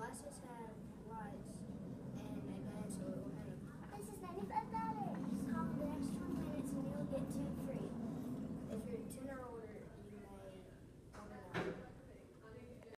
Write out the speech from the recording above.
glasses have